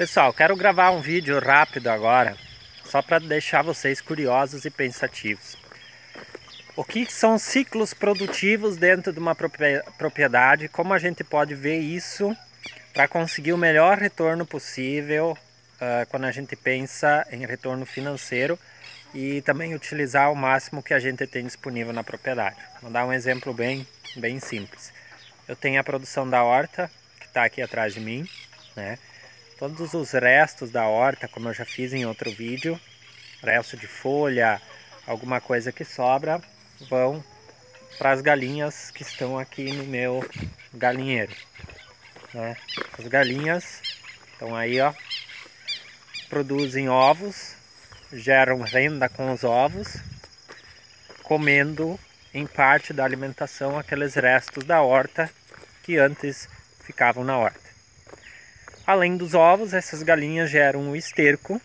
Pessoal, quero gravar um vídeo rápido agora, só para deixar vocês curiosos e pensativos. O que são ciclos produtivos dentro de uma propriedade, como a gente pode ver isso para conseguir o melhor retorno possível uh, quando a gente pensa em retorno financeiro e também utilizar o máximo que a gente tem disponível na propriedade. Vou dar um exemplo bem, bem simples. Eu tenho a produção da horta, que está aqui atrás de mim, né? Todos os restos da horta, como eu já fiz em outro vídeo, resto de folha, alguma coisa que sobra, vão para as galinhas que estão aqui no meu galinheiro. Né? As galinhas estão aí, ó, produzem ovos, geram renda com os ovos, comendo em parte da alimentação aqueles restos da horta que antes ficavam na horta. Além dos ovos, essas galinhas geram o esterco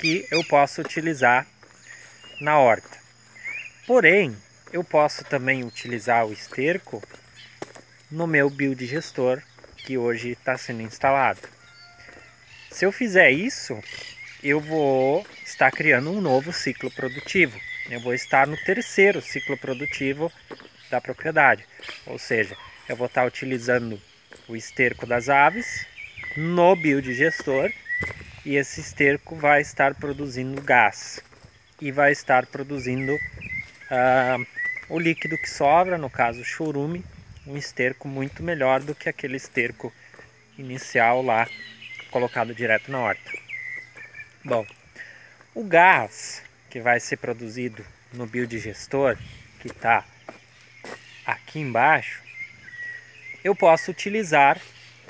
que eu posso utilizar na horta. Porém, eu posso também utilizar o esterco no meu biodigestor que hoje está sendo instalado. Se eu fizer isso, eu vou estar criando um novo ciclo produtivo. Eu vou estar no terceiro ciclo produtivo da propriedade. Ou seja, eu vou estar utilizando o esterco das aves no biodigestor e esse esterco vai estar produzindo gás e vai estar produzindo uh, o líquido que sobra, no caso churume, um esterco muito melhor do que aquele esterco inicial lá colocado direto na horta. Bom, o gás que vai ser produzido no biodigestor, que está aqui embaixo, eu posso utilizar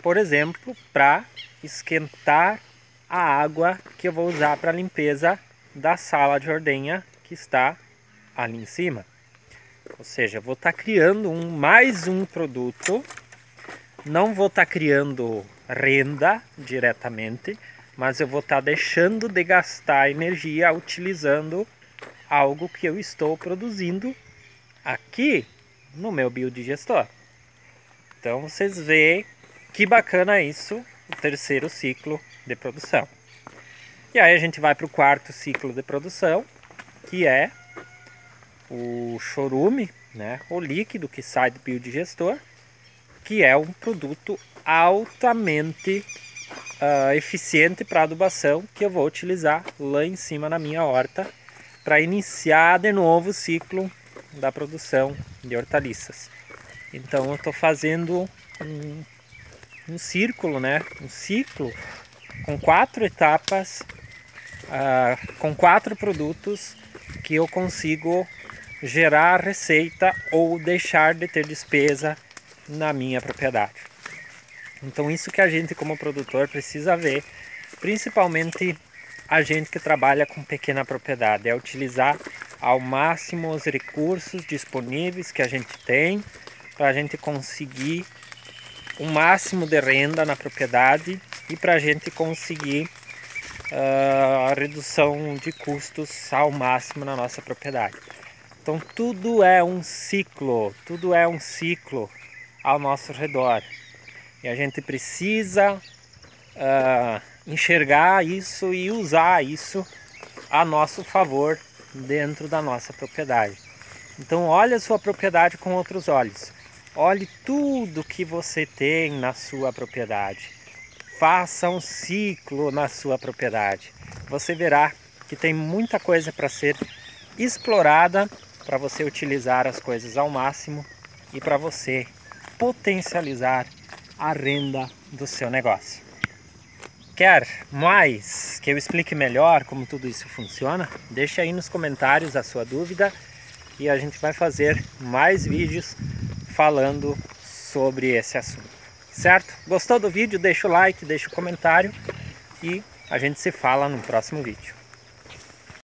por exemplo, para esquentar a água que eu vou usar para limpeza da sala de ordenha que está ali em cima. Ou seja, vou estar tá criando um, mais um produto, não vou estar tá criando renda diretamente, mas eu vou estar tá deixando de gastar energia utilizando algo que eu estou produzindo aqui no meu biodigestor. Então vocês veem que bacana isso, o terceiro ciclo de produção. E aí a gente vai para o quarto ciclo de produção, que é o chorume, né, o líquido que sai do biodigestor, que é um produto altamente uh, eficiente para adubação que eu vou utilizar lá em cima na minha horta para iniciar de novo o ciclo da produção de hortaliças. Então eu estou fazendo um um círculo, né? Um ciclo com quatro etapas, uh, com quatro produtos que eu consigo gerar receita ou deixar de ter despesa na minha propriedade. Então isso que a gente como produtor precisa ver, principalmente a gente que trabalha com pequena propriedade, é utilizar ao máximo os recursos disponíveis que a gente tem para a gente conseguir o máximo de renda na propriedade e para a gente conseguir uh, a redução de custos ao máximo na nossa propriedade. Então tudo é um ciclo, tudo é um ciclo ao nosso redor e a gente precisa uh, enxergar isso e usar isso a nosso favor dentro da nossa propriedade. Então olhe a sua propriedade com outros olhos. Olhe tudo que você tem na sua propriedade. Faça um ciclo na sua propriedade. Você verá que tem muita coisa para ser explorada para você utilizar as coisas ao máximo e para você potencializar a renda do seu negócio. Quer mais que eu explique melhor como tudo isso funciona? Deixe aí nos comentários a sua dúvida e a gente vai fazer mais vídeos falando sobre esse assunto. Certo? Gostou do vídeo? Deixa o like, deixa o comentário e a gente se fala no próximo vídeo.